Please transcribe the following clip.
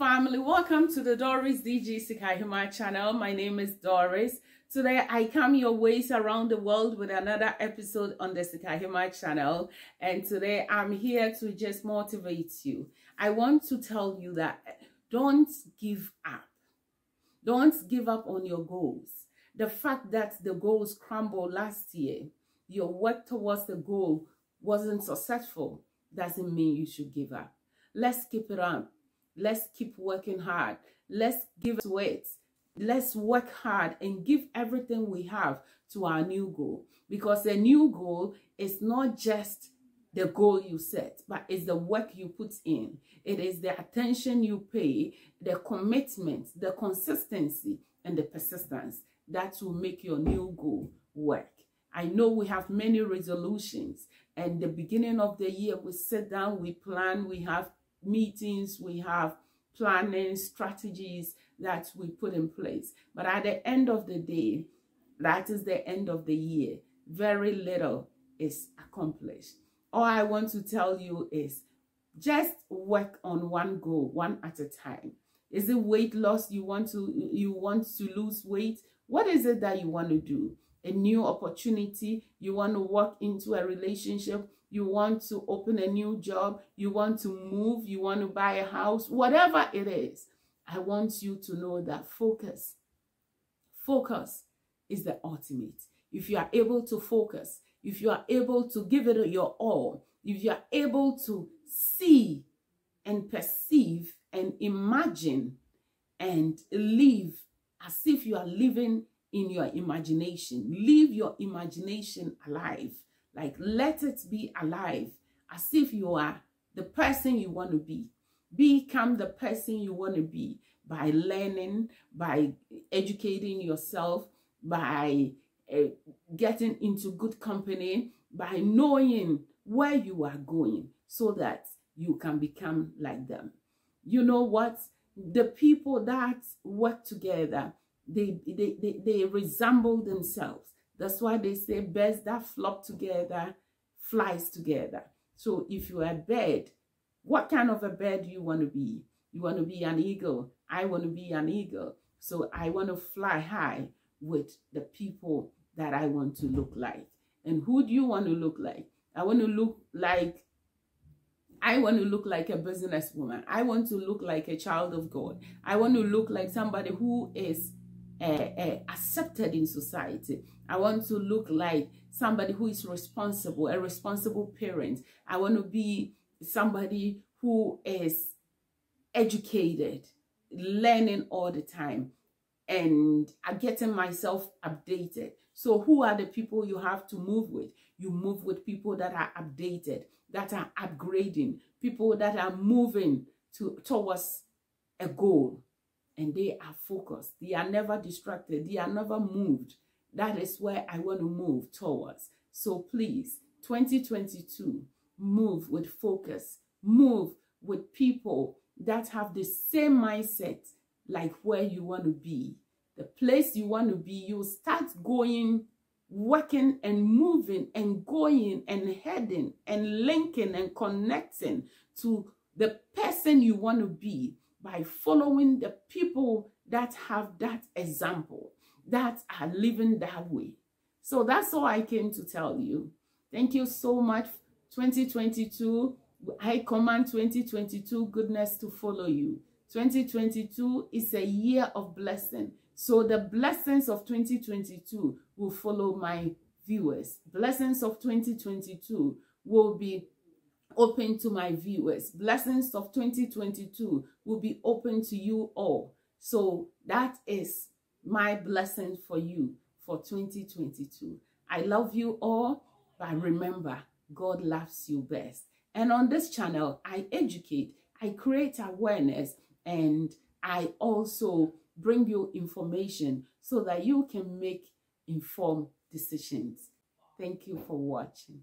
family. Welcome to the doris dg Sikahemaa channel. My name is doris. Today i come your ways around the world with another episode on the Sikahemaa channel. And today i'm here to just motivate you. I want to tell you that don't give up. Don't give up on your goals. The fact that the goals crumbled last year your work towards the goal wasn't successful doesn't mean you should give up. Let's keep it up Let's keep working hard. Let's give it. Let's work hard and give everything we have to our new goal. Because the new goal is not just the goal you set, but it's the work you put in. It is the attention you pay, the commitment, the consistency, and the persistence that will make your new goal work. I know we have many resolutions and the beginning of the year we sit down, we plan, we have meetings, we have planning strategies that we put in place. But at the end of the day, that is the end of the year. Very little is accomplished. All I want to tell you is just work on one goal, one at a time. Is it weight loss you want to you want to lose weight? What is it that you want to do? A new opportunity, you want to walk into a relationship, you want to open a new job, you want to move, you want to buy a house, whatever it is, I want you to know that focus, focus is the ultimate. If you are able to focus, if you are able to give it your all, if you are able to see and perceive and imagine and live as if you are living in your imagination, leave your imagination alive like, let it be alive as if you are the person you want to be. Become the person you want to be by learning, by educating yourself, by uh, getting into good company, by knowing where you are going so that you can become like them. You know what? The people that work together, they, they, they, they resemble themselves. That's why they say birds that flock together flies together. So if you're a bird, what kind of a bird do you want to be? You want to be an eagle. I want to be an eagle. So I want to fly high with the people that I want to look like. And who do you want to look like? I want to look like I want to look like a businesswoman. I want to look like a child of God. I want to look like somebody who is uh, uh, accepted in society. I want to look like somebody who is responsible, a responsible parent. I want to be somebody who is educated, learning all the time, and getting myself updated. So who are the people you have to move with? You move with people that are updated, that are upgrading, people that are moving to towards a goal and they are focused. They are never distracted. They are never moved. That is where I want to move towards. So please, 2022, move with focus. Move with people that have the same mindset like where you want to be. The place you want to be, you start going, working and moving and going and heading and linking and connecting to the person you want to be by following the people that have that example, that are living that way. So that's all I came to tell you. Thank you so much. 2022, I command 2022 goodness to follow you. 2022 is a year of blessing. So the blessings of 2022 will follow my viewers. Blessings of 2022 will be open to my viewers. Blessings of 2022 will be open to you all. So that is my blessing for you for 2022. I love you all, but remember, God loves you best. And on this channel, I educate, I create awareness, and I also bring you information so that you can make informed decisions. Thank you for watching.